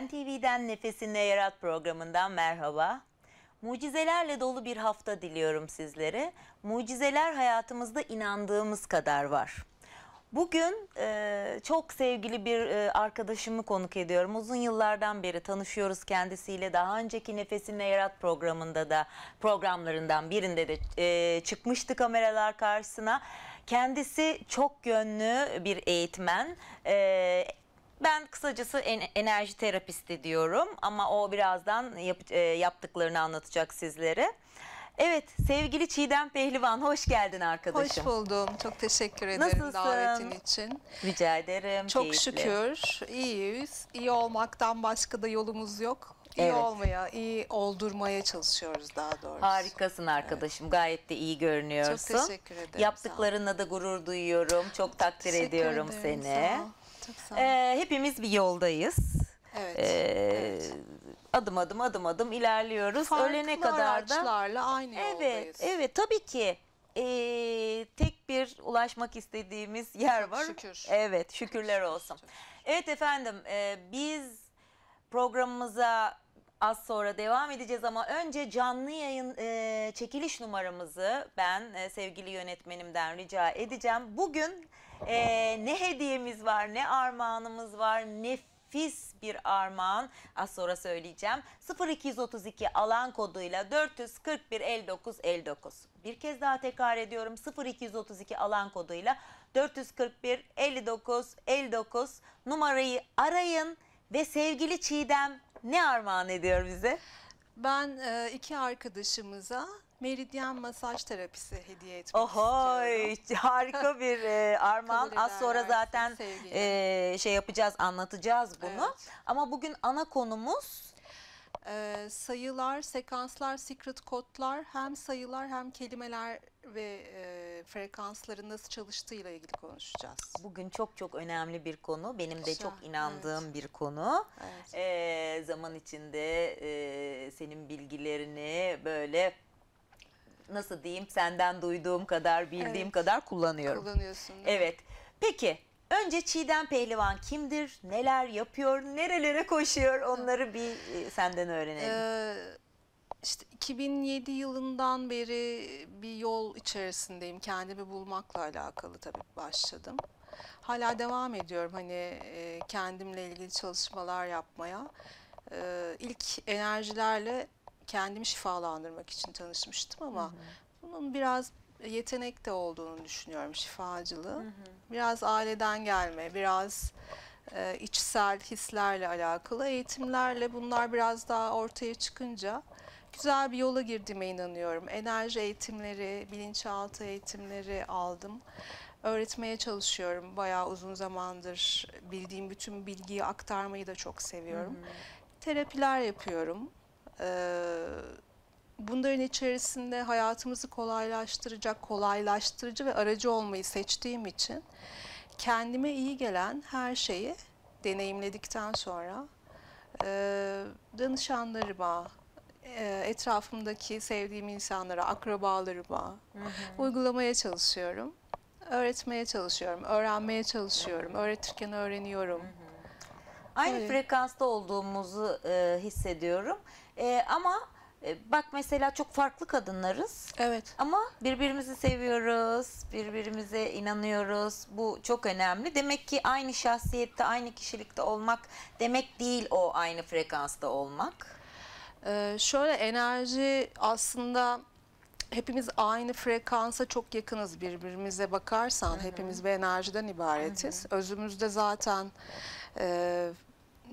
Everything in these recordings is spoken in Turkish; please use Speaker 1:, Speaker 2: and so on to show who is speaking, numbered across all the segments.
Speaker 1: Ben TV'den Nefesinle Yarat programından merhaba. Mucizelerle dolu bir hafta diliyorum sizlere. Mucizeler hayatımızda inandığımız kadar var. Bugün e, çok sevgili bir e, arkadaşımı konuk ediyorum. Uzun yıllardan beri tanışıyoruz kendisiyle. Daha önceki Nefesinle Yarat programında da programlarından birinde de e, çıkmıştı kameralar karşısına. Kendisi çok yönlü bir eğitmen. E, ben kısacası en- enerji terapisti diyorum ama o birazdan yap- e, yaptıklarını anlatacak sizlere. Evet sevgili Çiğdem Pehlivan hoş geldin arkadaşım.
Speaker 2: Hoş buldum. Çok teşekkür ederim
Speaker 1: Nasılsın?
Speaker 2: davetin için.
Speaker 1: Rica ederim.
Speaker 2: Çok
Speaker 1: keyifli.
Speaker 2: şükür iyiyiz. İyi olmaktan başka da yolumuz yok. İyi
Speaker 1: Evet.
Speaker 2: olmaya, iyi oldurmaya çalışıyoruz daha doğrusu.
Speaker 1: Harikasın arkadaşım. Gayet de iyi görünüyorsun.
Speaker 2: Çok teşekkür ederim,
Speaker 1: Yaptıklarına da gurur duyuyorum. Çok takdir
Speaker 2: Teşekkür
Speaker 1: ediyorum
Speaker 2: ederim,
Speaker 1: seni.
Speaker 2: Sağ ol.
Speaker 1: Ee, hepimiz bir yoldayız.
Speaker 2: evet.
Speaker 1: Ee,
Speaker 2: evet.
Speaker 1: Adım adım adım adım ilerliyoruz.
Speaker 2: Farklı
Speaker 1: Ölene kadar da
Speaker 2: araçlarla aynı
Speaker 1: Evet,
Speaker 2: yoldayız.
Speaker 1: evet tabii ki. Ee, tek bir ulaşmak istediğimiz yer var.
Speaker 2: şükür.
Speaker 1: Evet, şükürler olsun.
Speaker 2: Şükür.
Speaker 1: Evet efendim, e, biz programımıza az sonra devam edeceğiz ama önce canlı yayın e, çekiliş numaramızı ben e, sevgili yönetmenimden rica edeceğim. Bugün e, ne hediyemiz var, ne armağanımız var, nefis bir armağan az sonra söyleyeceğim. 0232 alan koduyla 441 59 59. Bir kez daha tekrar ediyorum 0232 alan koduyla 441 59 59 numarayı arayın ve sevgili Çiğdem ne armağan ediyor bize?
Speaker 2: Ben e, iki arkadaşımıza meridyen masaj terapisi hediye etmek
Speaker 1: Ohoy
Speaker 2: istiyorum.
Speaker 1: harika bir e, armağan. Az sonra zaten
Speaker 2: sevgiyle.
Speaker 1: e, şey yapacağız, anlatacağız bunu.
Speaker 2: Evet.
Speaker 1: Ama bugün ana konumuz
Speaker 2: Ee, sayılar, sekanslar, secret kodlar hem sayılar hem kelimeler ve e, frekansların nasıl çalıştığıyla ilgili konuşacağız.
Speaker 1: bugün çok çok önemli bir konu. Benim de çok inandığım bir konu.
Speaker 2: Evet.
Speaker 1: E, zaman içinde e, senin bilgilerini böyle nasıl diyeyim senden duyduğum kadar bildiğim
Speaker 2: Evet.
Speaker 1: kadar kullanıyorum.
Speaker 2: Kullanıyorsun.
Speaker 1: Evet. Peki önce Çiğdem Pehlivan kimdir? Neler yapıyor? Nerelere koşuyor? Onları bir e, senden öğrenelim.
Speaker 2: Ee, işte 2007 yılından beri bir yol içerisindeyim. Kendimi bulmakla alakalı tabii başladım. Hala devam ediyorum hani e, kendimle ilgili çalışmalar yapmaya. Ee, ilk enerjilerle kendimi şifalandırmak için tanışmıştım ama bunun biraz yetenek de olduğunu düşünüyorum şifacılığı. Biraz aileden gelme, biraz e, içsel hislerle alakalı eğitimlerle bunlar biraz daha ortaya çıkınca güzel bir yola girdiğime inanıyorum. Enerji eğitimleri, bilinçaltı eğitimleri aldım. Öğretmeye çalışıyorum. Bayağı uzun zamandır bildiğim bütün bilgiyi aktarmayı da çok seviyorum. Terapiler yapıyorum. Bunların içerisinde hayatımızı kolaylaştıracak, kolaylaştırıcı ve aracı olmayı seçtiğim için kendime iyi gelen her şeyi deneyimledikten sonra danışanlarıma, etrafımdaki sevdiğim insanlara, akrabalarıma uygulamaya çalışıyorum. Öğretmeye çalışıyorum, öğrenmeye çalışıyorum. Öğretirken öğreniyorum.
Speaker 1: Aynı
Speaker 2: evet.
Speaker 1: frekansta olduğumuzu e, hissediyorum. E, ama e, bak mesela çok farklı kadınlarız.
Speaker 2: Evet.
Speaker 1: Ama birbirimizi seviyoruz, birbirimize inanıyoruz. Bu çok önemli. Demek ki aynı şahsiyette, aynı kişilikte olmak demek değil o aynı frekansta olmak.
Speaker 2: Ee, şöyle enerji aslında hepimiz aynı frekansa çok yakınız birbirimize bakarsan hepimiz bir enerjiden ibaretiz. Özümüzde zaten e,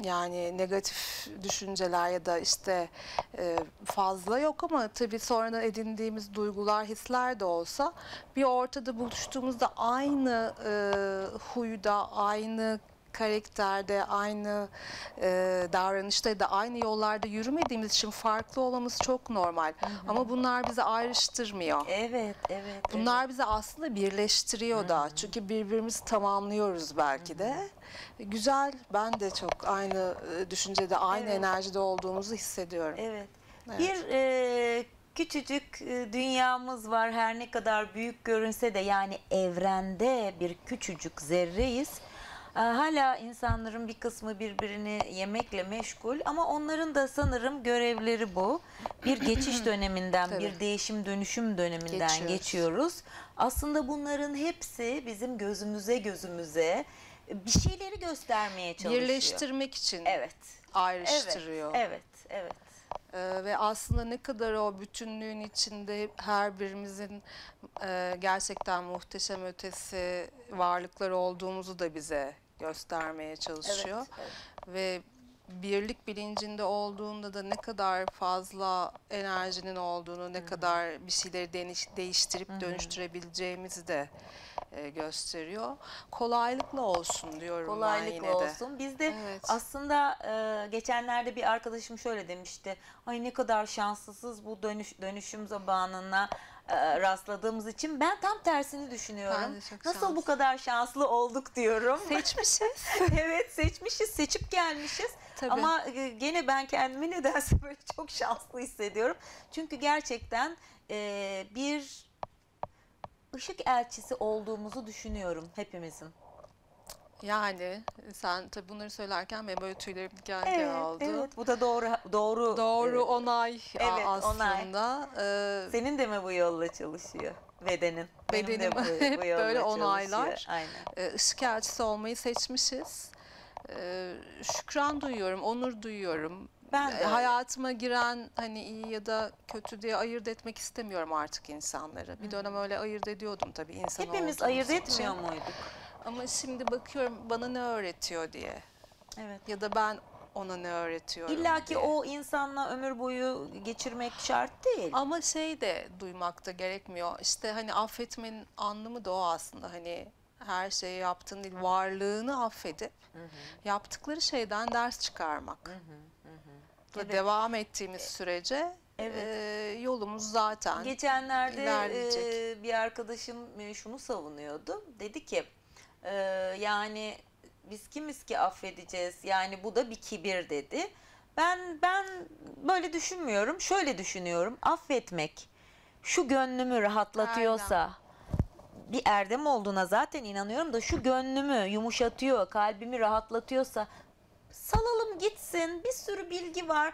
Speaker 2: yani negatif düşünceler ya da işte e, fazla yok ama tabii sonradan edindiğimiz duygular, hisler de olsa bir ortada buluştuğumuzda aynı e, huyda, aynı karakterde, aynı e, davranışta ya da aynı yollarda yürümediğimiz için farklı olmamız çok normal. Ama bunlar bizi ayrıştırmıyor.
Speaker 1: Evet, evet.
Speaker 2: Bunlar bizi aslında birleştiriyor da. Çünkü birbirimizi tamamlıyoruz belki de. Güzel. Ben de çok aynı e, düşüncede, aynı
Speaker 1: Evet.
Speaker 2: enerjide olduğumuzu hissediyorum.
Speaker 1: Evet.
Speaker 2: Evet.
Speaker 1: Bir e, küçücük e, dünyamız var her ne kadar büyük görünse de yani evrende bir küçücük zerreyiz. Ee, Hala insanların bir kısmı birbirini yemekle meşgul ama onların da sanırım görevleri bu. Bir geçiş döneminden,
Speaker 2: Tabii.
Speaker 1: bir değişim dönüşüm döneminden
Speaker 2: Geçiyoruz.
Speaker 1: geçiyoruz. Aslında bunların hepsi bizim gözümüze gözümüze bir şeyleri göstermeye çalışıyor.
Speaker 2: Birleştirmek için
Speaker 1: Evet.
Speaker 2: ayrıştırıyor.
Speaker 1: Evet, evet.
Speaker 2: Ee, ve aslında ne kadar o bütünlüğün içinde her birimizin e, gerçekten muhteşem ötesi varlıklar olduğumuzu da bize göstermeye çalışıyor.
Speaker 1: Evet, evet.
Speaker 2: Ve birlik bilincinde olduğunda da ne kadar fazla enerjinin olduğunu, ne kadar bir şeyleri deniş- değiştirip dönüştürebileceğimizi de e, gösteriyor. Kolaylıkla olsun diyorum ben
Speaker 1: Kolaylıkla
Speaker 2: yine de.
Speaker 1: olsun. Biz de
Speaker 2: Evet.
Speaker 1: aslında e, geçenlerde bir arkadaşım şöyle demişti. Ay ne kadar şanslısız bu dönüş, dönüşüm zamanına e, rastladığımız için. Ben tam tersini düşünüyorum.
Speaker 2: Ben
Speaker 1: Nasıl bu
Speaker 2: şanslı.
Speaker 1: kadar şanslı olduk diyorum.
Speaker 2: Seçmişiz.
Speaker 1: evet seçmişiz, seçip gelmişiz.
Speaker 2: Tabii.
Speaker 1: Ama e, gene ben kendimi nedense böyle çok şanslı hissediyorum. Çünkü gerçekten e, bir ışık elçisi olduğumuzu düşünüyorum hepimizin.
Speaker 2: Yani sen tabii bunları söylerken benim böyle tüylerim diken diken
Speaker 1: Evet,
Speaker 2: oldu.
Speaker 1: evet. Bu da doğru doğru.
Speaker 2: Doğru
Speaker 1: e,
Speaker 2: onay
Speaker 1: evet, onay.
Speaker 2: aslında. Ee,
Speaker 1: Senin de mi bu yolla çalışıyor? Bedenin. Benim de
Speaker 2: Bedenim
Speaker 1: bu-
Speaker 2: hep
Speaker 1: bu yolla
Speaker 2: böyle
Speaker 1: çalışıyor.
Speaker 2: onaylar.
Speaker 1: Aynen.
Speaker 2: e, ışık elçisi olmayı seçmişiz. Ee, şükran duyuyorum, onur duyuyorum.
Speaker 1: Ben de
Speaker 2: E,
Speaker 1: öyle.
Speaker 2: Hayatıma giren hani iyi ya da kötü diye ayırt etmek istemiyorum artık insanları. Bir dönem öyle ayırt ediyordum tabii insan
Speaker 1: Hepimiz
Speaker 2: olduğumuz
Speaker 1: ayırt
Speaker 2: için.
Speaker 1: etmiyor muyduk?
Speaker 2: Ama şimdi bakıyorum bana ne öğretiyor diye.
Speaker 1: Evet.
Speaker 2: Ya da ben ona ne öğretiyorum
Speaker 1: İlla ki
Speaker 2: diye.
Speaker 1: o insanla ömür boyu geçirmek şart değil.
Speaker 2: Ama şey de duymakta gerekmiyor. İşte hani affetmenin anlamı da o aslında. Hani her şeyi yaptığın değil, varlığını affedip yaptıkları şeyden ders çıkarmak. Ve
Speaker 1: Evet.
Speaker 2: devam ettiğimiz sürece
Speaker 1: Evet.
Speaker 2: e, yolumuz zaten
Speaker 1: Geçenlerde e, bir arkadaşım şunu savunuyordu. Dedi ki e, yani biz kimiz ki affedeceğiz? Yani bu da bir kibir dedi. Ben ben böyle düşünmüyorum. Şöyle düşünüyorum. Affetmek şu gönlümü rahatlatıyorsa bir erdem olduğuna zaten inanıyorum da şu gönlümü yumuşatıyor, kalbimi rahatlatıyorsa salalım gitsin. Bir sürü bilgi var.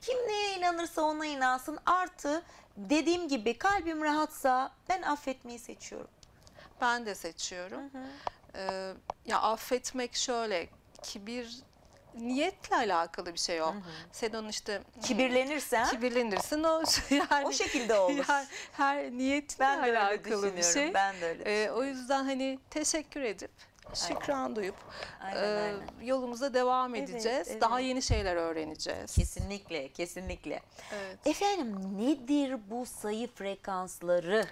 Speaker 1: Kim neye inanırsa ona inansın. Artı dediğim gibi kalbim rahatsa ben affetmeyi seçiyorum.
Speaker 2: ben de seçiyorum. E, ya affetmek şöyle kibir niyetle alakalı bir şey o. Sen onun işte
Speaker 1: Kibirlenirsen
Speaker 2: kibirlenirsin o yani
Speaker 1: o şekilde olur.
Speaker 2: her, her niyetle
Speaker 1: ben
Speaker 2: alakalı bir şey.
Speaker 1: Ben de öyle
Speaker 2: Ee, o yüzden hani teşekkür edip şükran duyup
Speaker 1: Aynen,
Speaker 2: e,
Speaker 1: aynen.
Speaker 2: yolumuza devam
Speaker 1: Evet,
Speaker 2: edeceğiz.
Speaker 1: evet.
Speaker 2: Daha yeni şeyler öğreneceğiz.
Speaker 1: Kesinlikle, kesinlikle.
Speaker 2: Evet.
Speaker 1: Efendim nedir bu sayı frekansları?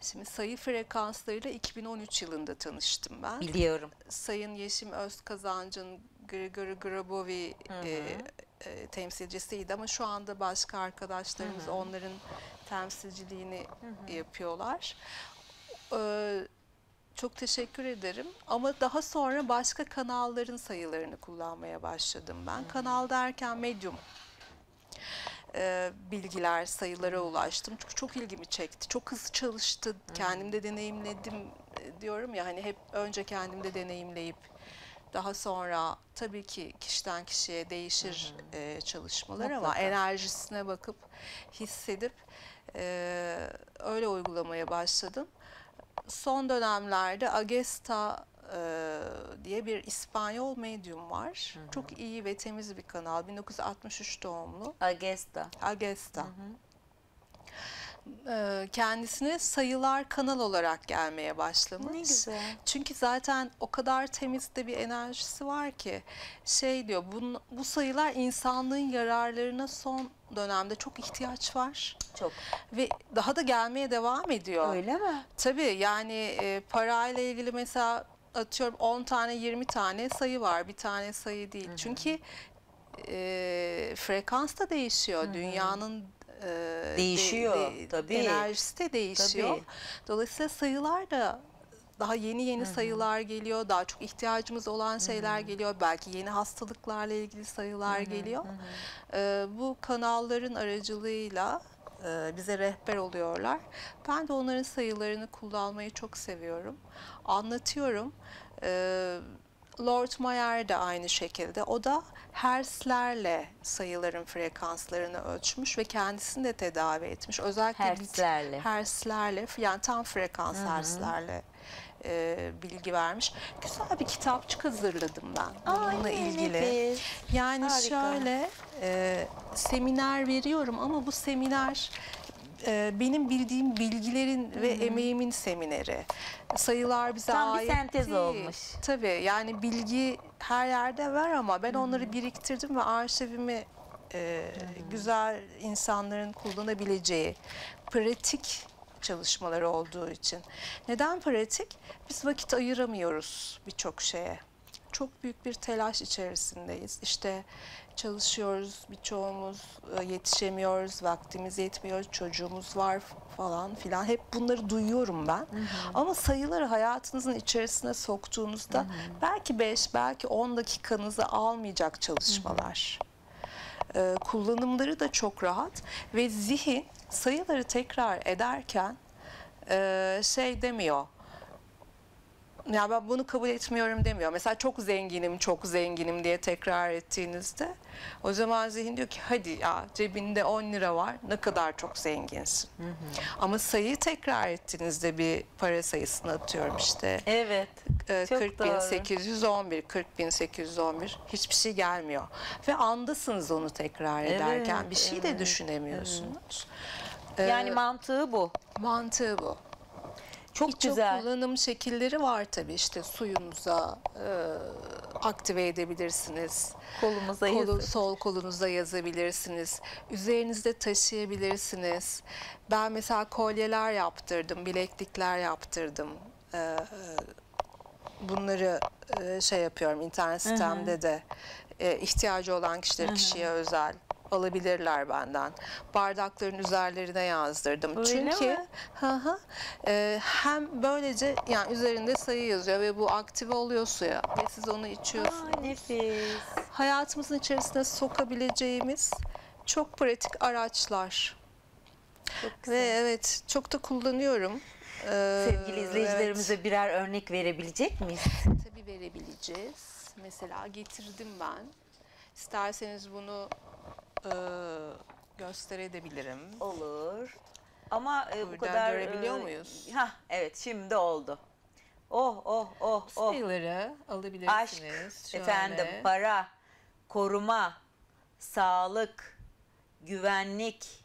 Speaker 2: Şimdi sayı frekanslarıyla 2013 yılında tanıştım ben.
Speaker 1: Biliyorum.
Speaker 2: Sayın Yeşim Özkazancı'nın Grigori Grabovi e, e, temsilcisiydi ama şu anda başka arkadaşlarımız onların temsilciliğini yapıyorlar. Ee, çok teşekkür ederim ama daha sonra başka kanalların sayılarını kullanmaya başladım ben. Kanal derken medium e, bilgiler, sayılara ulaştım. Çünkü çok ilgimi çekti. Çok hızlı çalıştı. Kendimde deneyimledim e, diyorum ya hani hep önce kendimde deneyimleyip daha sonra tabii ki kişiden kişiye değişir e, çalışmalar ama
Speaker 1: Mutlaka.
Speaker 2: enerjisine bakıp hissedip e, öyle uygulamaya başladım. Son dönemlerde Agesta e, diye bir İspanyol medyum var. Çok iyi ve temiz bir kanal. 1963 doğumlu.
Speaker 1: Agesta.
Speaker 2: Agesta. Ee, kendisine sayılar kanal olarak gelmeye başlamış.
Speaker 1: Ne güzel.
Speaker 2: Çünkü zaten o kadar temiz de bir enerjisi var ki şey diyor bu, bu sayılar insanlığın yararlarına son dönemde çok ihtiyaç var
Speaker 1: Çok.
Speaker 2: ve daha da gelmeye devam ediyor.
Speaker 1: Öyle mi?
Speaker 2: Tabii yani e, parayla ilgili mesela atıyorum 10 tane 20 tane sayı var bir tane sayı değil. Çünkü e, frekans da değişiyor. Dünyanın e, de-
Speaker 1: Değişiyor, tabii.
Speaker 2: enerjisi de değişiyor.
Speaker 1: Tabii.
Speaker 2: Dolayısıyla sayılar da daha yeni yeni sayılar geliyor. Daha çok ihtiyacımız olan şeyler geliyor. Belki yeni hastalıklarla ilgili sayılar geliyor. E, bu kanalların aracılığıyla e, bize rehber oluyorlar. Ben de onların sayılarını kullanmayı çok seviyorum. Anlatıyorum. E, Lord Mayer de aynı şekilde. O da hertzlerle sayıların frekanslarını ölçmüş ve kendisini de tedavi etmiş. Özellikle
Speaker 1: Hertzlerle.
Speaker 2: hertzlerle yani tam frekans hertzlerle e, bilgi vermiş. Güzel bir kitapçık hazırladım ben bununla
Speaker 1: Ay,
Speaker 2: ilgili.
Speaker 1: nefis.
Speaker 2: Yani
Speaker 1: Harika.
Speaker 2: şöyle e, seminer veriyorum ama bu seminer e, benim bildiğim bilgilerin ve emeğimin semineri. Sayılar bize
Speaker 1: Tam bir
Speaker 2: ait
Speaker 1: sentez
Speaker 2: değil.
Speaker 1: olmuş.
Speaker 2: Tabii yani bilgi her yerde var ama ben onları biriktirdim ve arşivimi e, güzel insanların kullanabileceği pratik çalışmalar olduğu için. Neden pratik? Biz vakit ayıramıyoruz birçok şeye. Çok büyük bir telaş içerisindeyiz. İşte çalışıyoruz, birçoğumuz e, yetişemiyoruz, vaktimiz yetmiyor, çocuğumuz var falan filan. Hep bunları duyuyorum ben. Ama sayıları hayatınızın içerisine soktuğunuzda belki 5, belki 10 dakikanızı almayacak çalışmalar. Ee, kullanımları da çok rahat ve zihin sayıları tekrar ederken e, şey demiyor. Ya ben bunu kabul etmiyorum demiyor. Mesela çok zenginim, çok zenginim diye tekrar ettiğinizde o zaman zihin diyor ki hadi ya cebinde 10 lira var ne kadar çok zenginsin. Ama sayıyı tekrar ettiğinizde bir para sayısını atıyorum işte
Speaker 1: Evet.
Speaker 2: e,
Speaker 1: Çok
Speaker 2: 40.811, 40.811 hiçbir şey gelmiyor. Ve andasınız onu tekrar ederken
Speaker 1: Evet,
Speaker 2: bir şey de
Speaker 1: evet,
Speaker 2: düşünemiyorsunuz.
Speaker 1: Yani
Speaker 2: Ee,
Speaker 1: mantığı bu.
Speaker 2: mantığı bu.
Speaker 1: Çok
Speaker 2: Birçok
Speaker 1: güzel.
Speaker 2: kullanım şekilleri var tabii işte suyunuza e, aktive edebilirsiniz.
Speaker 1: Kolumuza
Speaker 2: Kolu,
Speaker 1: yazık.
Speaker 2: sol kolunuza yazabilirsiniz. Üzerinizde taşıyabilirsiniz. Ben mesela kolyeler yaptırdım, bileklikler yaptırdım. Ee, bunları e, şey yapıyorum internet sitemde de e, ihtiyacı olan kişiler kişiye özel alabilirler benden. Bardakların üzerlerine yazdırdım.
Speaker 1: Öyle
Speaker 2: Çünkü
Speaker 1: mi?
Speaker 2: hı hı, e, hem böylece yani üzerinde sayı yazıyor ve bu aktive oluyor suya ve siz onu içiyorsunuz
Speaker 1: Ay, nefis.
Speaker 2: hayatımızın içerisine sokabileceğimiz çok pratik araçlar.
Speaker 1: Çok güzel.
Speaker 2: Ve evet çok da kullanıyorum. Ee,
Speaker 1: Sevgili izleyicilerimize birer örnek verebilecek miyiz?
Speaker 2: evet, tabii verebileceğiz. Mesela getirdim ben. İsterseniz bunu e, gösterebilirim.
Speaker 1: Olur. Ama e, bu
Speaker 2: Buradan
Speaker 1: kadar...
Speaker 2: görebiliyor
Speaker 1: e,
Speaker 2: muyuz?
Speaker 1: Hah, evet şimdi oldu. Oh oh oh oh.
Speaker 2: Sayıları alabilirsiniz.
Speaker 1: Aşk,
Speaker 2: Şöyle.
Speaker 1: efendim para, koruma, sağlık, güvenlik.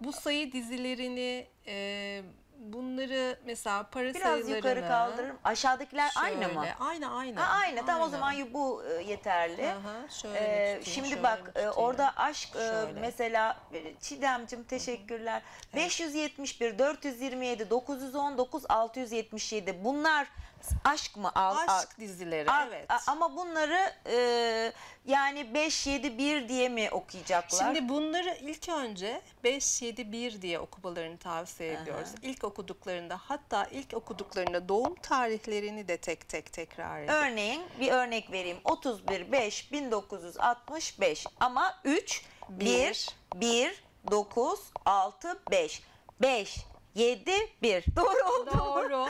Speaker 2: Bu sayı dizilerini e, bunları mesela para
Speaker 1: Biraz
Speaker 2: sayılarını
Speaker 1: yukarı kaldırırım. Aşağıdakiler aynı mı?
Speaker 2: Şöyle, Aynı aynı.
Speaker 1: Ha, aynı. Tamam o zaman bu e, yeterli.
Speaker 2: Aha, şöyle
Speaker 1: Ee,
Speaker 2: tutayım,
Speaker 1: şimdi
Speaker 2: şöyle
Speaker 1: bak e,
Speaker 2: tutayım.
Speaker 1: orada aşk e,
Speaker 2: Şöyle.
Speaker 1: mesela Çiğdemcim teşekkürler. 571, 427, 919, 677 bunlar aşk mı? Al, al-
Speaker 2: aşk dizileri
Speaker 1: al-
Speaker 2: evet.
Speaker 1: a- Ama bunları e, yani 5, 7, 1 diye mi okuyacaklar?
Speaker 2: Şimdi bunları ilk önce 5 7 1 diye okumalarını tavsiye ediyoruz. İlk okuduklarında hatta ilk okuduklarında doğum tarihlerini de tek tek tekrar edin.
Speaker 1: Örneğin bir örnek vereyim. 31 5 1965 ama 3 1 1 9 6 5 5 7 1 doğru oldu. mu?
Speaker 2: Doğru.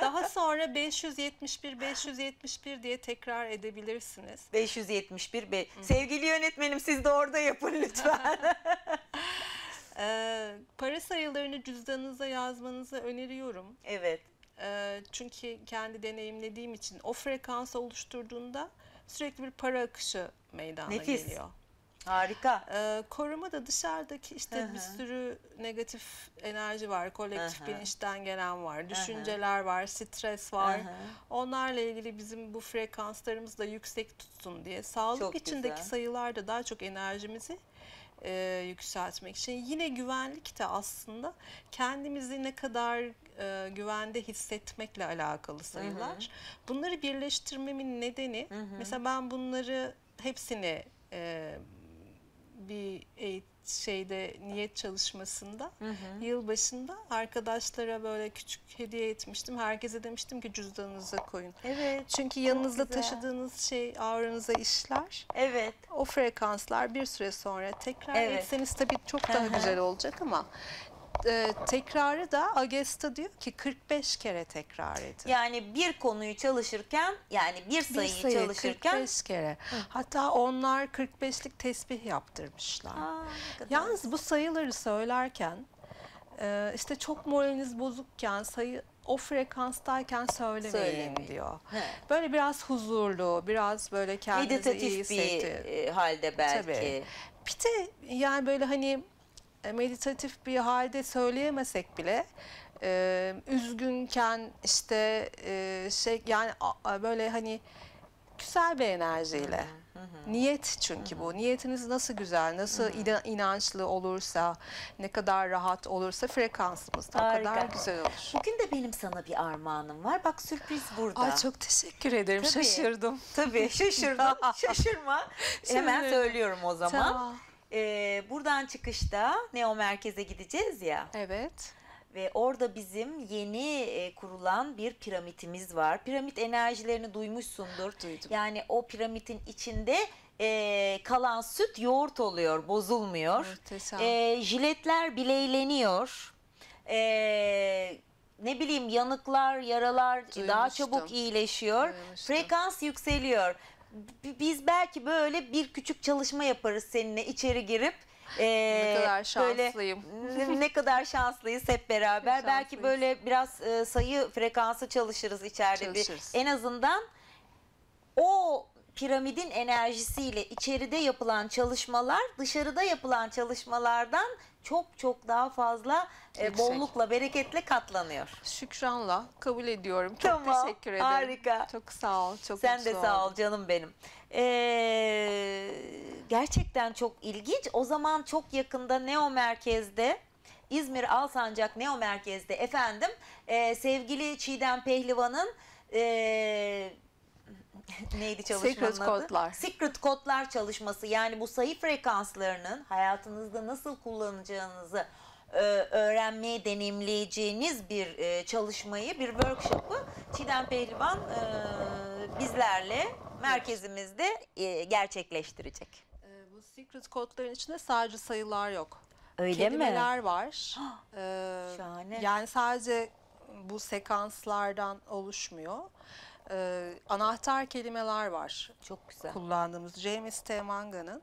Speaker 2: Daha sonra 571 571 diye tekrar edebilirsiniz.
Speaker 1: 571 be. Sevgili yönetmenim siz de orada yapın lütfen.
Speaker 2: Ee, para sayılarını cüzdanınıza yazmanızı öneriyorum.
Speaker 1: evet.
Speaker 2: Ee, çünkü kendi deneyimlediğim için o frekansı oluşturduğunda sürekli bir para akışı meydana
Speaker 1: Nefis.
Speaker 2: geliyor.
Speaker 1: Harika.
Speaker 2: Ee, koruma da dışarıdaki işte
Speaker 1: Hı
Speaker 2: bir
Speaker 1: hı.
Speaker 2: sürü negatif enerji var, kolektif
Speaker 1: Hı hı.
Speaker 2: bilinçten gelen var, düşünceler var, stres var.
Speaker 1: Hı hı.
Speaker 2: Onlarla ilgili bizim bu frekanslarımız da yüksek tutsun diye sağlık
Speaker 1: Çok
Speaker 2: içindeki
Speaker 1: güzel.
Speaker 2: sayılar da daha çok enerjimizi e, yükseltmek için. Yine güvenlik de aslında kendimizi ne kadar e, güvende hissetmekle alakalı sayılar. Bunları birleştirmemin nedeni mesela ben bunları hepsini e, bir eğit- şeyde niyet çalışmasında yıl başında arkadaşlara böyle küçük hediye etmiştim. Herkese demiştim ki cüzdanınıza koyun.
Speaker 1: Evet.
Speaker 2: Çünkü yanınızda
Speaker 1: güzel.
Speaker 2: taşıdığınız şey auranıza işler.
Speaker 1: Evet.
Speaker 2: O frekanslar bir süre sonra tekrar
Speaker 1: Evet.
Speaker 2: etseniz tabii çok
Speaker 1: Hı
Speaker 2: daha
Speaker 1: hı.
Speaker 2: güzel olacak ama e, tekrarı da Agesta diyor ki 45 kere tekrar edin.
Speaker 1: Yani bir konuyu çalışırken yani bir
Speaker 2: Bir
Speaker 1: sayıyı
Speaker 2: sayı
Speaker 1: çalışırken
Speaker 2: 45 kere. Hatta onlar 45'lik tesbih yaptırmışlar.
Speaker 1: Aa,
Speaker 2: Yalnız bu sayıları söylerken e, işte çok moraliniz bozukken sayı o frekanstayken söylemeyin
Speaker 1: Söylemeyin.
Speaker 2: diyor.
Speaker 1: He.
Speaker 2: Böyle biraz huzurlu, biraz böyle kendinizi iyi
Speaker 1: meditatif bir e, halde belki.
Speaker 2: Tabii. Bir de yani böyle hani meditatif bir halde söyleyemesek bile e, üzgünken işte e, şey yani a- böyle hani güzel bir enerjiyle. Niyet çünkü bu. Niyetiniz nasıl güzel, nasıl ina- inançlı olursa, ne kadar rahat olursa frekansımız da o
Speaker 1: Harika.
Speaker 2: kadar güzel olur.
Speaker 1: Bugün de benim sana bir armağanım var. Bak sürpriz burada.
Speaker 2: Ay çok teşekkür ederim.
Speaker 1: Tabii.
Speaker 2: Şaşırdım.
Speaker 1: Tabii şaşırdım. Şaşırma. Hemen söylüyorum o zaman.
Speaker 2: Tamam.
Speaker 1: Ee, buradan çıkışta Neo Merkez'e gideceğiz ya.
Speaker 2: Evet.
Speaker 1: Ve orada bizim yeni e, kurulan bir piramitimiz var. Piramit enerjilerini duymuşsundur.
Speaker 2: Duydum.
Speaker 1: Yani o piramitin içinde e, kalan süt yoğurt oluyor, bozulmuyor.
Speaker 2: Muhteşem.
Speaker 1: E, jiletler bileyleniyor. E, ne bileyim yanıklar, yaralar daha
Speaker 2: Duymuştum.
Speaker 1: çabuk iyileşiyor.
Speaker 2: Duymuştum.
Speaker 1: Frekans yükseliyor. Biz belki böyle bir küçük çalışma yaparız seninle içeri girip. e,
Speaker 2: Ne kadar
Speaker 1: böyle
Speaker 2: şanslıyım.
Speaker 1: ne- ne kadar şanslıyız hep beraber. Belki böyle biraz e, sayı frekansı çalışırız içeride. bir.
Speaker 2: Çalışırız.
Speaker 1: En azından o piramidin enerjisiyle içeride yapılan çalışmalar dışarıda yapılan çalışmalardan çok çok daha fazla e,
Speaker 2: Yüksek.
Speaker 1: bollukla, bereketle katlanıyor.
Speaker 2: Şükranla kabul ediyorum. Çok
Speaker 1: Tamam,
Speaker 2: teşekkür ederim.
Speaker 1: harika.
Speaker 2: Çok sağ ol. Çok
Speaker 1: Sen de
Speaker 2: mutlu
Speaker 1: sağ ol canım benim. Ee, gerçekten çok ilginç. O zaman çok yakında Neo Merkez'de İzmir Alsancak Neo Merkez'de efendim e, sevgili Çiğdem Pehlivan'ın e, neydi çalışmanın
Speaker 2: Secret
Speaker 1: adı?
Speaker 2: kodlar.
Speaker 1: Secret kodlar çalışması yani bu sayı frekanslarının hayatınızda nasıl kullanacağınızı e, öğrenmeye deneyimleyeceğiniz bir e, çalışmayı, bir workshop'ı Çiğdem Pehlivan e, bizlerle merkezimizde e, gerçekleştirecek.
Speaker 2: Bu secret kodların içinde sadece sayılar yok.
Speaker 1: Öyle
Speaker 2: Kelimeler var. Ee,
Speaker 1: Şahane.
Speaker 2: Yani sadece bu sekanslardan oluşmuyor. Ee, anahtar kelimeler var.
Speaker 1: Çok güzel.
Speaker 2: kullandığımız James T. Manga'nın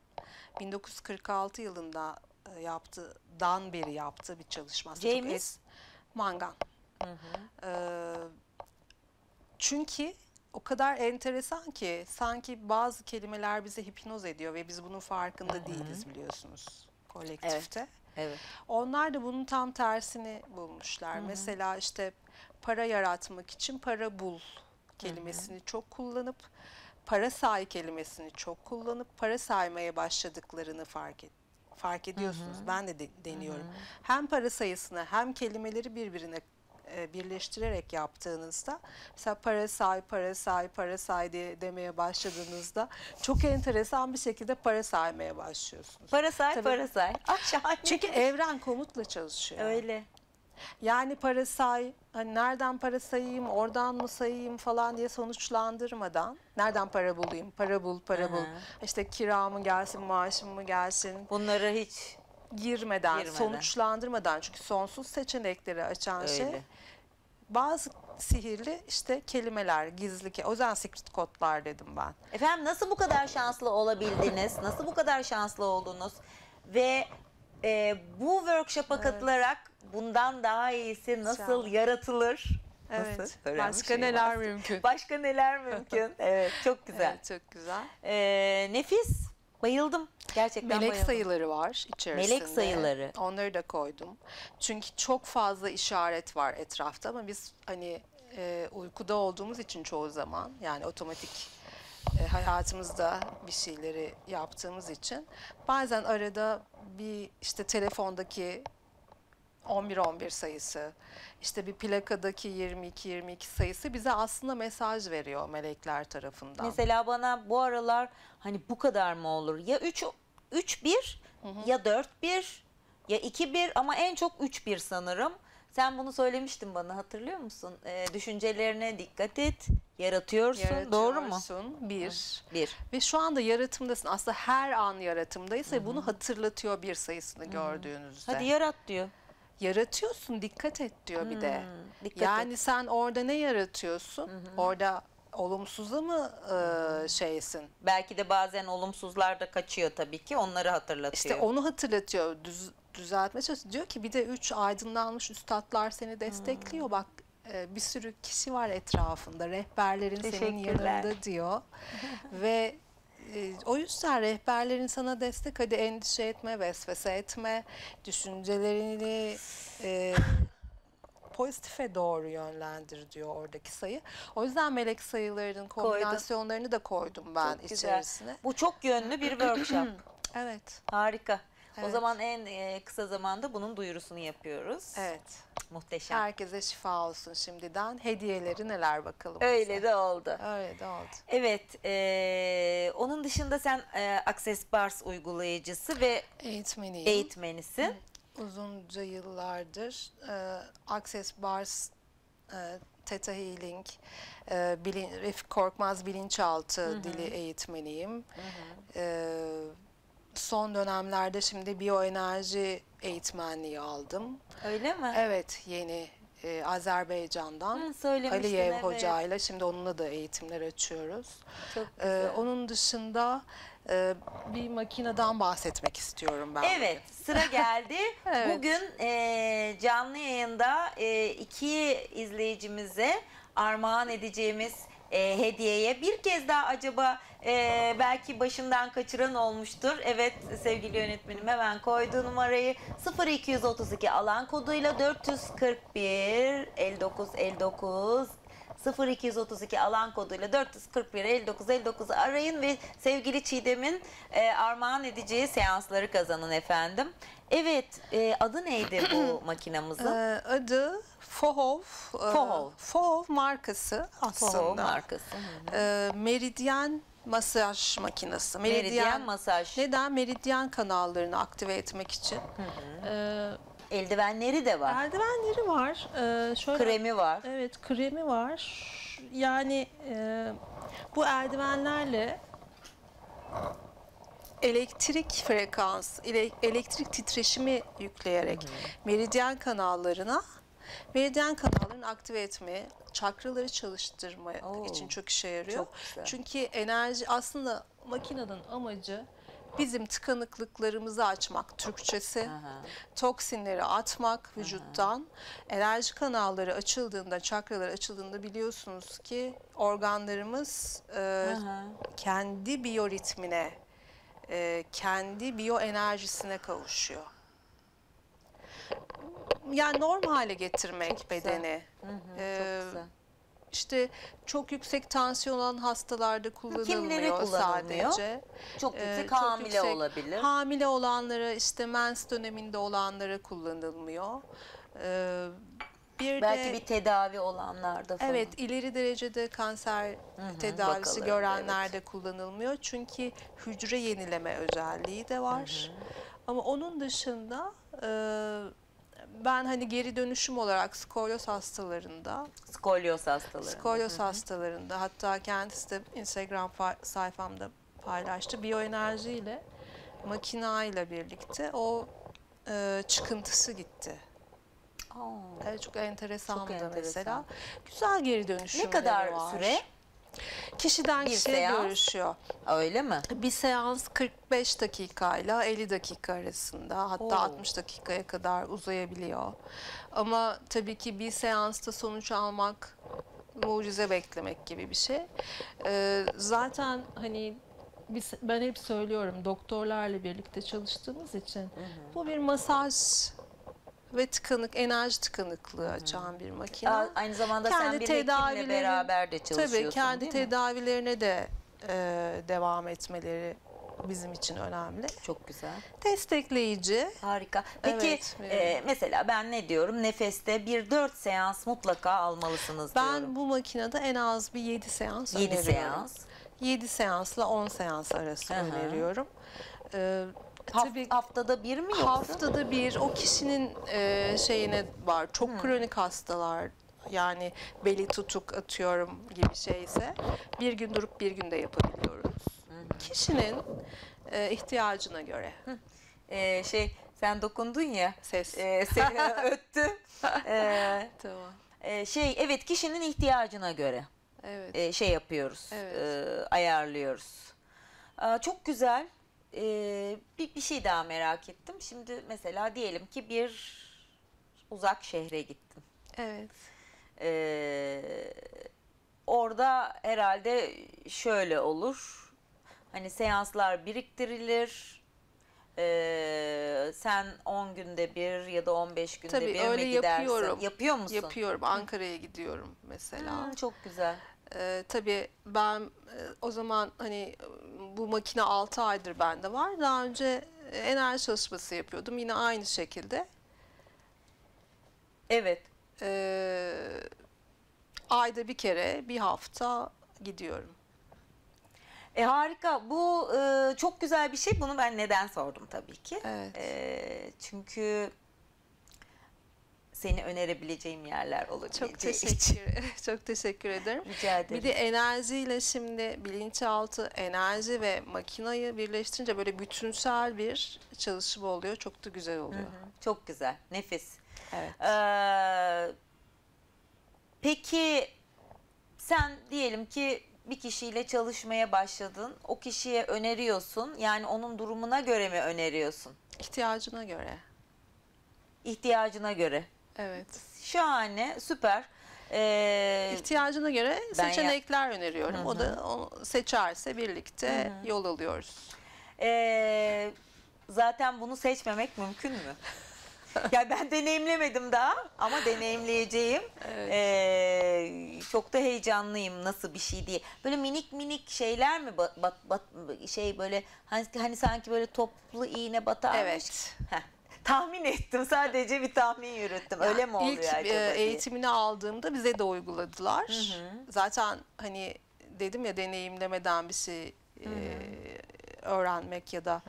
Speaker 2: 1946 yılında e, yaptığından beri yaptığı bir çalışma.
Speaker 1: James?
Speaker 2: es- Mangan. Ee, çünkü o kadar enteresan ki sanki bazı kelimeler bizi hipnoz ediyor ve biz bunun farkında değiliz biliyorsunuz kolektifte.
Speaker 1: Evet.
Speaker 2: Onlar da bunun tam tersini bulmuşlar. Mesela işte para yaratmak için para bul kelimesini çok kullanıp para say kelimesini çok kullanıp para saymaya başladıklarını fark et. Fark ediyorsunuz. Ben de, de- deniyorum. Hem para sayısını hem kelimeleri birbirine e, birleştirerek yaptığınızda mesela para say, para say, para say diye demeye başladığınızda çok enteresan bir şekilde para saymaya başlıyorsunuz.
Speaker 1: Para say,
Speaker 2: Tabii.
Speaker 1: para say. Ah şahane.
Speaker 2: Çünkü evren komutla çalışıyor.
Speaker 1: öyle.
Speaker 2: Yani para say, hani nereden para sayayım, oradan mı sayayım falan diye sonuçlandırmadan nereden para bulayım, para bul, para bul.
Speaker 1: Aha.
Speaker 2: İşte kira mı gelsin, maaşım mı gelsin
Speaker 1: Bunları hiç
Speaker 2: girmeden,
Speaker 1: Girmeden.
Speaker 2: sonuçlandırmadan çünkü sonsuz seçenekleri açan şey
Speaker 1: öyle.
Speaker 2: bazı sihirli işte kelimeler, gizli ke- o yüzden secret kodlar dedim ben.
Speaker 1: Efendim nasıl bu kadar şanslı olabildiniz? Nasıl bu kadar şanslı oldunuz? Ve e, bu workshop'a katılarak bundan daha iyisi nasıl
Speaker 2: ol.
Speaker 1: yaratılır?
Speaker 2: Evet.
Speaker 1: Nasıl? Öğrenmiş
Speaker 2: Başka
Speaker 1: miyim
Speaker 2: neler
Speaker 1: aslında?
Speaker 2: mümkün?
Speaker 1: Başka neler mümkün? Evet çok güzel.
Speaker 2: Evet, çok güzel.
Speaker 1: Ee, nefis. Bayıldım. Gerçekten
Speaker 2: Melek
Speaker 1: bayıldım.
Speaker 2: sayıları var içerisinde.
Speaker 1: Melek sayıları.
Speaker 2: Onları da koydum. Çünkü çok fazla işaret var etrafta ama biz hani e, uykuda olduğumuz için çoğu zaman yani otomatik e, hayatımızda bir şeyleri yaptığımız için bazen arada bir işte telefondaki 11-11 sayısı, işte bir plakadaki 22-22 sayısı bize aslında mesaj veriyor melekler tarafından.
Speaker 1: Mesela bana bu aralar hani bu kadar mı olur? Ya 3 3 1 ya 4 1 ya 2 1 ama en çok 3 1 sanırım. Sen bunu söylemiştin bana hatırlıyor musun? Ee, düşüncelerine dikkat et. Yaratıyorsun. Doğru mu?
Speaker 2: Yaratıyorsun, Bir.
Speaker 1: Bir.
Speaker 2: Ve şu anda yaratımdasın. Aslında her an yaratımdayız ve bunu hatırlatıyor bir sayısını gördüğünüzde.
Speaker 1: Hadi yarat diyor.
Speaker 2: yaratıyorsun dikkat et diyor bir de.
Speaker 1: Hmm, dikkat
Speaker 2: yani sen orada ne yaratıyorsun? Orada olumsuza mı e, şeysin?
Speaker 1: Belki de bazen olumsuzlar da kaçıyor tabii ki. Onları hatırlatıyor.
Speaker 2: İşte onu hatırlatıyor, düz, düzeltmeye çalışıyor. Diyor ki bir de üç aydınlanmış üstadlar seni destekliyor.
Speaker 1: Hmm.
Speaker 2: Bak bir sürü kişi var etrafında, rehberlerin senin yanında diyor. Ve o yüzden rehberlerin sana destek, hadi endişe etme, vesvese etme, düşüncelerini e, pozitife doğru yönlendir diyor oradaki sayı. O yüzden melek sayılarının kombinasyonlarını da koydum ben
Speaker 1: Çok güzel.
Speaker 2: içerisine.
Speaker 1: Bu çok yönlü bir workshop.
Speaker 2: Evet,
Speaker 1: Harika. O
Speaker 2: Evet.
Speaker 1: zaman en e, kısa zamanda bunun duyurusunu yapıyoruz.
Speaker 2: evet.
Speaker 1: Muhteşem.
Speaker 2: Herkese şifa olsun şimdiden. Hediyeleri neler bakalım.
Speaker 1: Öyle
Speaker 2: bize.
Speaker 1: de oldu.
Speaker 2: Öyle de oldu.
Speaker 1: Evet, e, onun dışında sen e, Access Bars uygulayıcısı ve
Speaker 2: Eğitmeniyim.
Speaker 1: eğitmenisin.
Speaker 2: Uzunca yıllardır e, Access Bars, e, Theta Healing, e, bilin, Refik Korkmaz bilinçaltı dili eğitmeniyim. E, son dönemlerde şimdi biyoenerji eğitmenliği aldım.
Speaker 1: Öyle mi?
Speaker 2: Evet yeni e, Azerbaycan'dan.
Speaker 1: Hı,
Speaker 2: Aliyev
Speaker 1: evet.
Speaker 2: Hoca'yla şimdi onunla da eğitimler açıyoruz.
Speaker 1: Çok
Speaker 2: Ee,
Speaker 1: güzel.
Speaker 2: onun dışında e, bir makineden bahsetmek istiyorum ben.
Speaker 1: Evet sıra geldi.
Speaker 2: Evet.
Speaker 1: Bugün e, canlı yayında e, iki izleyicimize armağan edeceğimiz e, hediyeye bir kez daha acaba e, belki başından kaçıran olmuştur. Evet sevgili yönetmenim hemen koyduğu numarayı 0232 alan koduyla 441 59 59 0232 alan koduyla 441 59 59'u arayın ve sevgili Çiğdem'in e, armağan edeceği seansları kazanın efendim. Evet, e, adı neydi bu makinamızın?
Speaker 2: Ee, adı Fohov. e,
Speaker 1: Fohov.
Speaker 2: Fohov markası aslında.
Speaker 1: Foho markası.
Speaker 2: Ee, meridyen masaj makinesi. Meridyen,
Speaker 1: Meridyen masaj.
Speaker 2: Neden? Meridyen kanallarını aktive etmek için. Ee,
Speaker 1: Eldivenleri de var.
Speaker 3: Eldivenleri var. Ee, şöyle,
Speaker 1: Kremi var.
Speaker 3: Evet, kremi var. Yani e, bu eldivenlerle
Speaker 2: elektrik frekans, ele- elektrik titreşimi yükleyerek meridyen kanallarına meridyen kanallarını aktive etmeye, çakraları çalıştırma
Speaker 1: Oo.
Speaker 2: için çok işe yarıyor.
Speaker 1: Çok güzel.
Speaker 2: Çünkü enerji aslında makinenin amacı bizim tıkanıklıklarımızı açmak Türkçesi.
Speaker 1: Aha.
Speaker 2: Toksinleri atmak vücuttan. Enerji kanalları açıldığında, çakralar açıldığında biliyorsunuz ki organlarımız e,
Speaker 1: Aha.
Speaker 2: kendi biyoritmine, e, kendi biyoenerjisine kavuşuyor. Yani normal hale getirmek
Speaker 1: Çok güzel.
Speaker 2: bedeni. Ee,
Speaker 1: Çok güzel.
Speaker 2: İşte çok yüksek tansiyon olan hastalarda kullanılmıyor sadece.
Speaker 1: Çok
Speaker 2: Ee,
Speaker 1: yüksek
Speaker 2: çok
Speaker 1: hamile
Speaker 2: yüksek-
Speaker 1: olabilir.
Speaker 2: Hamile olanlara işte mens döneminde olanlara kullanılmıyor. Ee, bir
Speaker 1: Belki
Speaker 2: de
Speaker 1: bir tedavi olanlarda falan.
Speaker 2: evet ileri derecede kanser tedavisi
Speaker 1: bakalım,
Speaker 2: görenlerde kullanılmıyor. Çünkü hücre yenileme özelliği de var. Ama onun dışında e, ben hani geri dönüşüm olarak skolyoz hastalarında
Speaker 1: Skolyoz hastaları.
Speaker 2: Skolyoz hastalarında hatta kendisi de Instagram fa- sayfamda paylaştı. Biyoenerji ile makina ile birlikte o e, çıkıntısı gitti.
Speaker 1: Aa,
Speaker 2: Evet, çok enteresandı
Speaker 1: enteresan.
Speaker 2: mesela. Güzel geri
Speaker 1: Ne
Speaker 2: dönüşümleri
Speaker 1: kadar
Speaker 2: var.
Speaker 1: süre?
Speaker 2: Kişiden
Speaker 1: Bir
Speaker 2: kişiye
Speaker 1: seans?
Speaker 2: görüşüyor.
Speaker 1: Öyle mi?
Speaker 2: Bir seans 45 dakikayla 50 dakika arasında hatta
Speaker 1: Oo.
Speaker 2: 60 dakikaya kadar uzayabiliyor. Ama tabii ki bir seansta sonuç almak mucize beklemek gibi bir şey. Ee,
Speaker 3: zaten hani biz, ben hep söylüyorum doktorlarla birlikte çalıştığımız için bu bir
Speaker 2: masaj ve tıkanık, enerji tıkanıklığı açan bir makine.
Speaker 1: Aynı zamanda sen
Speaker 2: Kendi
Speaker 1: bir hekimle beraber de çalışıyorsun
Speaker 2: Tabii kendi
Speaker 1: değil mi?
Speaker 2: tedavilerine de e, devam etmeleri bizim için önemli.
Speaker 1: Çok güzel.
Speaker 2: Destekleyici.
Speaker 1: Harika. Peki
Speaker 2: Evet,
Speaker 1: e, mesela ben ne diyorum? Nefeste bir dört seans mutlaka almalısınız
Speaker 2: Ben
Speaker 1: diyorum.
Speaker 2: bu makinede en az bir 7 seans
Speaker 1: 7
Speaker 2: öneriyorum.
Speaker 1: seans.
Speaker 2: 7 seansla 10 seans arası
Speaker 1: hı.
Speaker 2: öneriyorum. Ee,
Speaker 1: Haf-
Speaker 2: tabii
Speaker 1: haftada bir mi yoksa?
Speaker 2: haftada bir o kişinin e, şeyine var. Çok
Speaker 1: Hmm.
Speaker 2: kronik hastalar yani beli tutuk atıyorum gibi şeyse bir gün durup bir günde yapabiliyoruz. Kişinin e, ihtiyacına göre.
Speaker 1: Ee, şey Sen dokundun ya.
Speaker 2: Ses.
Speaker 1: Ee, seni öttü. Ee,
Speaker 2: Tamam.
Speaker 1: e, şey evet kişinin ihtiyacına göre
Speaker 2: Evet.
Speaker 1: e, şey yapıyoruz.
Speaker 2: Evet.
Speaker 1: e, ayarlıyoruz. Aa, çok güzel. Ee, bir, bir şey daha merak ettim. Şimdi mesela diyelim ki bir uzak şehre gittin.
Speaker 2: Evet.
Speaker 1: Ee, orada herhalde şöyle olur. Hani seanslar biriktirilir. Ee, sen 10 günde bir ya da 15 günde
Speaker 2: Tabii,
Speaker 1: bir
Speaker 2: öyle
Speaker 1: mi gidersin?
Speaker 2: yapıyorum.
Speaker 1: Yapıyor musun?
Speaker 2: Yapıyorum. Ankara'ya gidiyorum mesela.
Speaker 1: Hmm, çok güzel.
Speaker 2: Ee, tabii ben e, o zaman hani e, bu makine 6 aydır bende var. Daha önce e, enerji çalışması yapıyordum. Yine aynı şekilde.
Speaker 1: Evet.
Speaker 2: Ee, ayda bir kere bir hafta gidiyorum.
Speaker 1: E harika. Bu e, çok güzel bir şey. Bunu ben neden sordum tabii ki.
Speaker 2: Evet.
Speaker 1: E, çünkü seni önerebileceğim yerler olabileceği
Speaker 2: Çok teşekkür çok teşekkür ederim.
Speaker 1: Rica ederim.
Speaker 2: Bir de enerjiyle şimdi bilinçaltı, enerji ve makinayı birleştirince böyle bütünsel bir çalışma oluyor. Çok da güzel oluyor.
Speaker 1: Çok güzel. Nefis.
Speaker 2: Evet.
Speaker 1: Ee, peki sen diyelim ki bir kişiyle çalışmaya başladın. O kişiye öneriyorsun. Yani onun durumuna göre mi öneriyorsun?
Speaker 2: İhtiyacına göre.
Speaker 1: İhtiyacına göre.
Speaker 2: Evet.
Speaker 1: Şahane, süper. Ee,
Speaker 2: İhtiyacına göre
Speaker 1: ben ya-
Speaker 2: seçenekler öneriyorum. O da onu seçerse birlikte yol alıyoruz.
Speaker 1: Ee, zaten bunu seçmemek mümkün mü? ya ben deneyimlemedim daha ama deneyimleyeceğim.
Speaker 2: Evet.
Speaker 1: Ee, çok da heyecanlıyım nasıl bir şey diye. Böyle minik minik şeyler mi ba- bat- bat- şey böyle hani, hani sanki böyle toplu iğne batarmış.
Speaker 2: Evet.
Speaker 1: Heh, tahmin ettim sadece bir tahmin yürüttüm. Öyle mi oluyor
Speaker 2: İlk
Speaker 1: acaba?
Speaker 2: e,
Speaker 1: diye.
Speaker 2: eğitimini aldığımda bize de uyguladılar. Zaten hani dedim ya deneyimlemeden bir şey e, öğrenmek ya da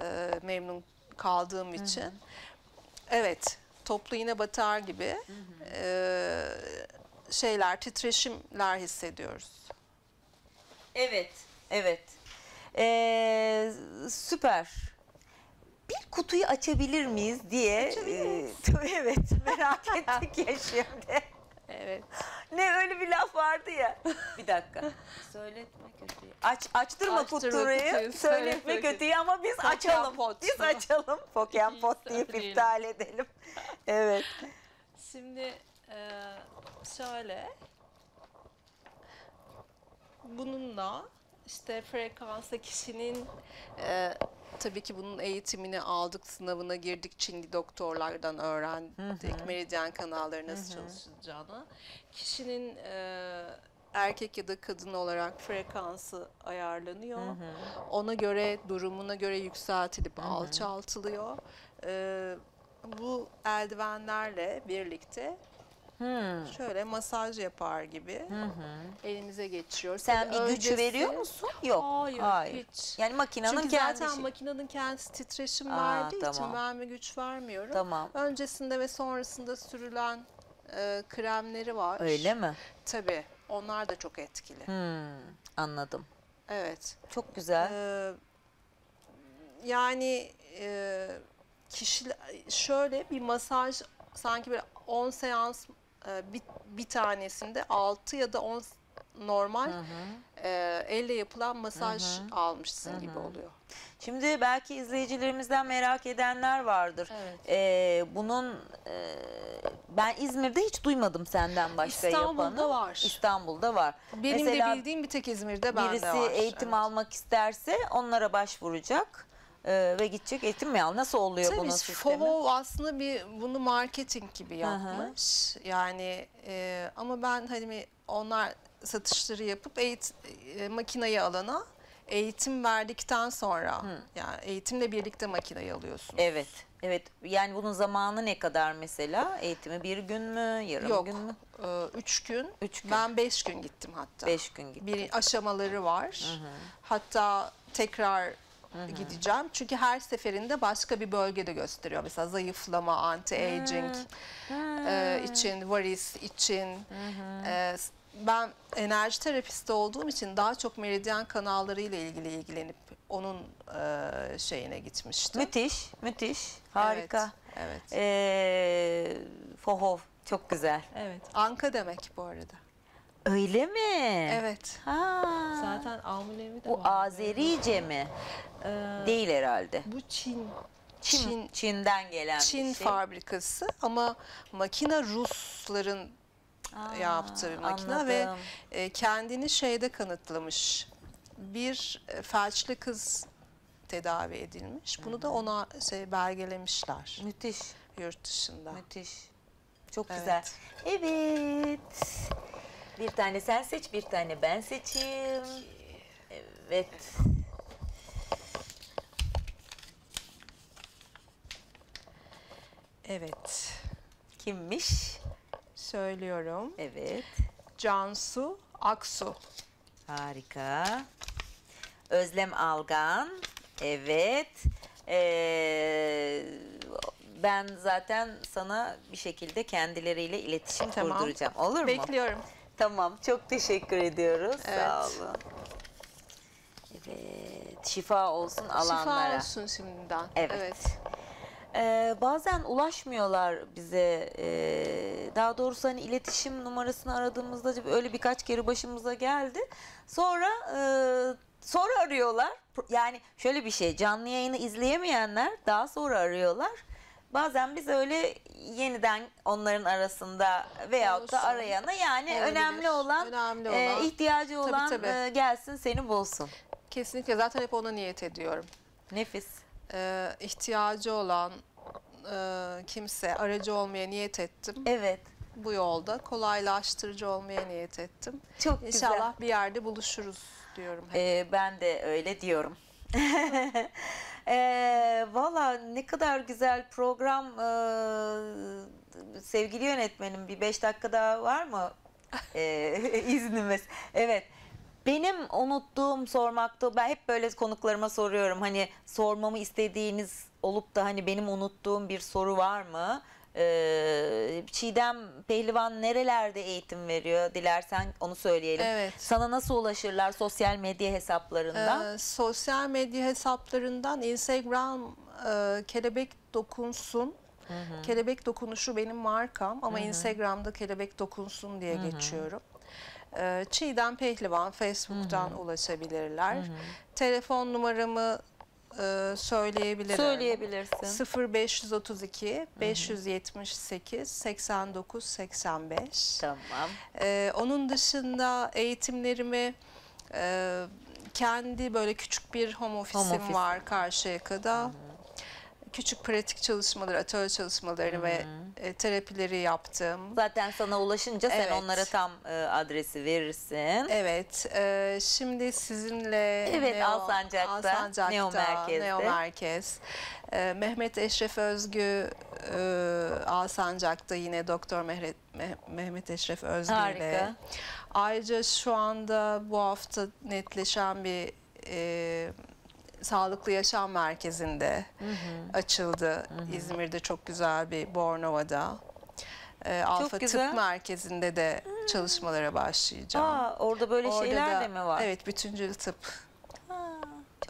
Speaker 2: e, memnun kaldığım için. Evet, toplu iğne batar gibi e, şeyler, titreşimler hissediyoruz.
Speaker 1: Evet, evet. Ee, süper. Kutuyu açabilir miyiz diye.
Speaker 2: Açabiliriz.
Speaker 1: e, evet, merak ettik ya şimdi.
Speaker 2: Evet.
Speaker 1: Ne öyle bir laf vardı ya. Bir dakika. Söyletme kötüyü. Aç, açtırma,
Speaker 2: Açtırma
Speaker 1: kutuyu.
Speaker 2: kutuyu,
Speaker 1: Söyletme
Speaker 2: söyletme
Speaker 1: kötüyü ama biz
Speaker 2: Poken
Speaker 1: açalım.
Speaker 2: pot.
Speaker 1: Biz açalım. Poken pot deyip iptal edelim. Evet.
Speaker 2: Şimdi e, şöyle bununla işte frekansa kişinin e, tabii ki bunun eğitimini aldık, sınavına girdik, Çinli doktorlardan öğrendik, meridyen kanalları nasıl çalışacağını. Kişinin e, erkek ya da kadın olarak frekansı ayarlanıyor. Ona göre, durumuna göre yükseltilip alçaltılıyor. E, bu eldivenlerle birlikte
Speaker 1: Hmm.
Speaker 2: şöyle masaj yapar gibi elimize geçiyor.
Speaker 1: Sen
Speaker 2: Tabii
Speaker 1: bir güç
Speaker 2: öncesi-
Speaker 1: veriyor musun? Yok.
Speaker 2: Hayır, hiç.
Speaker 1: Yani makinenin
Speaker 2: Çünkü
Speaker 1: kendi
Speaker 2: zaten
Speaker 1: şey-
Speaker 2: makinenin kendisi titreşim
Speaker 1: Aa,
Speaker 2: verdiği
Speaker 1: tamam.
Speaker 2: için ben bir güç vermiyorum.
Speaker 1: Tamam.
Speaker 2: Öncesinde ve sonrasında sürülen e, kremleri var.
Speaker 1: Öyle mi?
Speaker 2: Tabii. Onlar da çok etkili.
Speaker 1: Hmm, anladım.
Speaker 2: Evet.
Speaker 1: Çok güzel.
Speaker 2: Ee, yani e, kişiler şöyle bir masaj sanki böyle 10 seans e, bir, bir tanesinde 6 ya da 10 normal e, elle yapılan masaj almışsın gibi oluyor.
Speaker 1: Şimdi belki izleyicilerimizden merak edenler vardır.
Speaker 2: Evet.
Speaker 1: Ee, bunun e, ben İzmir'de hiç duymadım senden başka
Speaker 2: İstanbul'da
Speaker 1: yapanı.
Speaker 2: var.
Speaker 1: İstanbul'da var.
Speaker 2: Benim
Speaker 1: Mesela
Speaker 2: de bildiğim bir tek İzmir'de bende
Speaker 1: birisi
Speaker 2: var.
Speaker 1: eğitim
Speaker 2: Evet.
Speaker 1: almak isterse onlara başvuracak e, ve gidecek eğitim mi al? Nasıl oluyor
Speaker 2: Tabii
Speaker 1: bunun sistemi?
Speaker 2: FOVO aslında bir bunu marketing gibi yapmış. Yani e, ama ben hani onlar satışları yapıp eğit, e, makinayı alana eğitim verdikten sonra yani eğitimle birlikte makinayı alıyorsun.
Speaker 1: Evet. Evet. Yani bunun zamanı ne kadar mesela? Eğitimi bir gün mü? Yarım
Speaker 2: Yok.
Speaker 1: gün mü?
Speaker 2: e, üç gün.
Speaker 1: Üç gün.
Speaker 2: Ben beş gün gittim hatta.
Speaker 1: Beş gün gibi.
Speaker 2: bir aşamaları var. Hatta tekrar gideceğim. Çünkü her seferinde başka bir bölgede gösteriyor. Mesela zayıflama, anti-aging e, için, varis için, e, ben enerji terapisti olduğum için daha çok meridyen kanalları ile ilgili ilgilenip onun e, şeyine gitmiştim.
Speaker 1: Müthiş, müthiş. Harika.
Speaker 2: Evet. evet.
Speaker 1: Ee, Fohov çok güzel.
Speaker 3: Evet.
Speaker 2: Anka demek bu arada.
Speaker 1: Öyle mi?
Speaker 2: Evet.
Speaker 1: Ha.
Speaker 3: Zaten Almulevi de
Speaker 1: Bu
Speaker 3: var.
Speaker 1: Azerice mi?
Speaker 3: Ee,
Speaker 1: Değil herhalde.
Speaker 3: bu Çin.
Speaker 1: Çin,
Speaker 2: Çin-
Speaker 1: Çin'den gelen
Speaker 2: Çin
Speaker 1: bir şey.
Speaker 2: fabrikası ama makine Rusların
Speaker 1: Aa,
Speaker 2: yaptığı bir makine ve
Speaker 1: anladım.
Speaker 2: e, kendini şeyde kanıtlamış. Bir e, felçli kız tedavi edilmiş. Bunu da ona şey belgelemişler
Speaker 1: Müthiş,
Speaker 2: yurt dışında.
Speaker 1: müthiş. Çok
Speaker 2: Evet.
Speaker 1: güzel. Evet. Bir tane sen seç, bir tane ben seçeyim. Evet.
Speaker 2: Evet.
Speaker 1: Kimmiş?
Speaker 2: Söylüyorum.
Speaker 1: Evet.
Speaker 2: Cansu Aksu.
Speaker 1: Harika. Özlem Algan. Evet. Ee, ben zaten sana bir şekilde kendileriyle iletişim
Speaker 2: Tamam.
Speaker 1: kurduracağım. Olur mu?
Speaker 2: Bekliyorum.
Speaker 1: Tamam. Çok teşekkür ediyoruz. Sağ
Speaker 2: Evet.
Speaker 1: olun. Evet. Şifa olsun alanlara.
Speaker 2: Şifa olsun şimdiden.
Speaker 1: Evet. Ee, bazen ulaşmıyorlar bize. Ee, daha doğrusu hani iletişim numarasını aradığımızda öyle birkaç kere başımıza geldi. Sonra e, sonra arıyorlar. Yani şöyle bir şey canlı yayını izleyemeyenler daha sonra arıyorlar. Bazen biz öyle yeniden onların arasında veyahut da
Speaker 2: Olsun.
Speaker 1: arayana yani
Speaker 2: Olabilir.
Speaker 1: önemli olan,
Speaker 2: Önemli
Speaker 1: e,
Speaker 2: olan.
Speaker 1: ihtiyacı olan
Speaker 2: tabii.
Speaker 1: e, gelsin seni bulsun.
Speaker 2: Kesinlikle zaten hep ona niyet ediyorum.
Speaker 1: Nefis.
Speaker 2: Ee, ihtiyacı olan e, kimse aracı olmaya niyet ettim.
Speaker 1: Evet.
Speaker 2: Bu yolda kolaylaştırıcı olmaya niyet ettim.
Speaker 1: Çok güzel.
Speaker 2: İnşallah bir yerde buluşuruz diyorum. hep.
Speaker 1: Ee, ben de öyle diyorum. Ee, Valla ne kadar güzel program ee, sevgili yönetmenim bir beş dakika daha var mı ee, iznimiz? Evet. Benim unuttuğum sormakta ben hep böyle konuklarıma soruyorum hani sormamı istediğiniz olup da hani benim unuttuğum bir soru var mı? Ee, Çiğdem Pehlivan nerelerde eğitim veriyor? Dilersen onu söyleyelim.
Speaker 2: Evet.
Speaker 1: Sana nasıl ulaşırlar sosyal medya hesaplarından?
Speaker 2: Ee, sosyal medya hesaplarından Instagram e, kelebek dokunsun. Kelebek dokunuşu benim markam ama Instagram'da kelebek dokunsun diye geçiyorum. Ee, Çiğdem Pehlivan Facebook'tan ulaşabilirler. Telefon numaramı e, söyleyebilirim.
Speaker 1: Söyleyebilirsin.
Speaker 2: 0532 578 89 85.
Speaker 1: Tamam.
Speaker 2: Ee, onun dışında eğitimlerimi e, kendi böyle küçük bir home ofisim
Speaker 1: Home office.
Speaker 2: var Karşıyaka'da. Küçük pratik çalışmaları, atölye çalışmaları ve e, terapileri yaptım.
Speaker 1: Zaten sana ulaşınca sen
Speaker 2: Evet.
Speaker 1: onlara tam e, adresi verirsin.
Speaker 2: Evet, e, şimdi sizinle
Speaker 1: Evet, Alsancak'ta, Neo Merkez'de.
Speaker 2: Neo Merkez. E, Mehmet Eşref Özgü e, Alsancak'ta yine Doktor Mehmet, Meh- Mehmet Eşref Özgü ile.
Speaker 1: Harika.
Speaker 2: Ayrıca şu anda bu hafta netleşen bir e, Sağlıklı Yaşam Merkezi'nde açıldı. İzmir'de çok güzel bir Bornova'da. E, Alfa
Speaker 1: güzel.
Speaker 2: Tıp Merkezi'nde de çalışmalara başlayacağım.
Speaker 1: Aa, orada böyle
Speaker 2: Orada
Speaker 1: şeyler
Speaker 2: da-
Speaker 1: de mi var?
Speaker 2: Evet, bütüncül tıp
Speaker 1: Aa,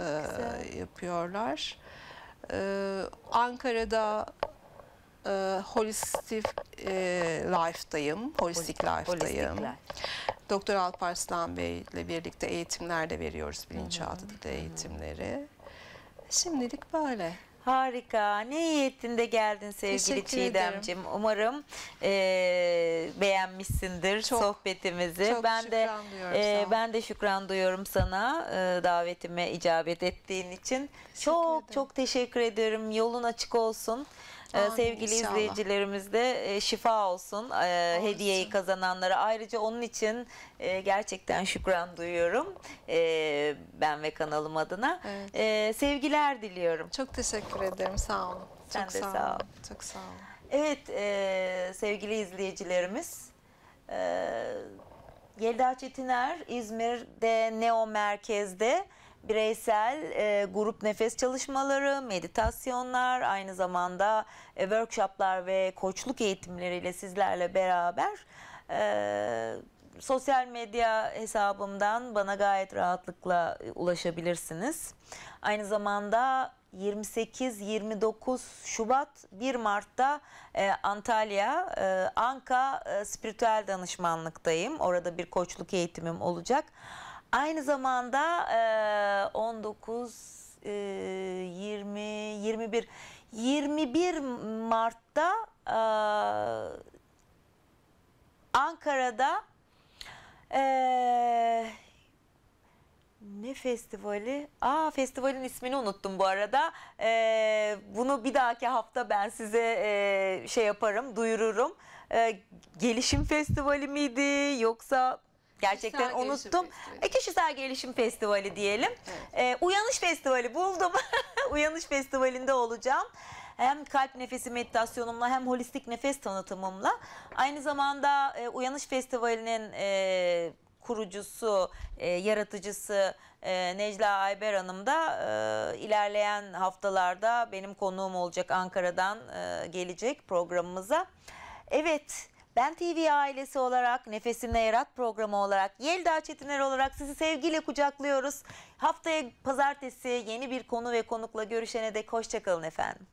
Speaker 2: e,
Speaker 1: güzel.
Speaker 2: yapıyorlar. E, Ankara'da e, Holistic e, Life'dayım. Holistic Life'dayım.
Speaker 1: Holistikler.
Speaker 2: Doktor Alparslan Bey ile birlikte eğitimler de veriyoruz. Bilinçaltı dili eğitimleri. Şimdilik böyle.
Speaker 1: Harika. Ne iyi ettin de geldin sevgili
Speaker 2: Teşekkür
Speaker 1: Çiğdem'cim. Umarım e, beğenmişsindir
Speaker 2: Çok-
Speaker 1: sohbetimizi.
Speaker 2: çok
Speaker 1: ben de e, ben de şükran duyuyorum sana e, davetime icabet ettiğin için. çok
Speaker 2: ederim.
Speaker 1: çok teşekkür ederim. Yolun açık olsun. E,
Speaker 2: Amin,
Speaker 1: sevgili
Speaker 2: inşallah.
Speaker 1: izleyicilerimiz de e, şifa olsun e, hediyeyi kazananlara. Ayrıca onun için e, gerçekten şükran duyuyorum e, ben ve kanalım adına.
Speaker 2: Evet.
Speaker 1: E, sevgiler diliyorum.
Speaker 2: Çok teşekkür ederim. Sağ olun.
Speaker 1: Sen
Speaker 2: Çok
Speaker 1: de
Speaker 2: sağ,
Speaker 1: sağ ol.
Speaker 2: olun. Çok sağ olun.
Speaker 1: Evet e, sevgili izleyicilerimiz e, Yelda Çetiner İzmir'de Neo Merkez'de bireysel e, grup nefes çalışmaları, meditasyonlar, aynı zamanda e, workshoplar ve koçluk eğitimleriyle sizlerle beraber e, sosyal medya hesabımdan bana gayet rahatlıkla ulaşabilirsiniz. Aynı zamanda 28-29 Şubat 1 Mart'ta e, Antalya e, Anka e, Spiritüel Danışmanlıktayım. Orada bir koçluk eğitimim olacak. Aynı zamanda e, 19 e, 20 21 21 Mart'ta e, Ankara'da ne festivali? Aa festivalin ismini unuttum bu arada. Eee, bunu bir dahaki hafta ben size eee, şey yaparım, duyururum. Eee, gelişim festivali miydi yoksa gerçekten
Speaker 2: Kişisel
Speaker 1: unuttum. E, kişisel gelişim festivali diyelim. Eee, Uyanış festivali buldum. Uyanış festivalinde olacağım. Hem kalp nefesi meditasyonumla hem holistik nefes tanıtımımla. Aynı zamanda e, Uyanış Festivali'nin e, kurucusu, e, yaratıcısı e, Necla Ayber Hanım da e, ilerleyen haftalarda benim konuğum olacak Ankara'dan e, gelecek programımıza. Evet, ben TV ailesi olarak, Nefesimle Yarat programı olarak, Yelda Çetiner olarak sizi sevgiyle kucaklıyoruz. Haftaya pazartesi yeni bir konu ve konukla görüşene dek hoşçakalın efendim.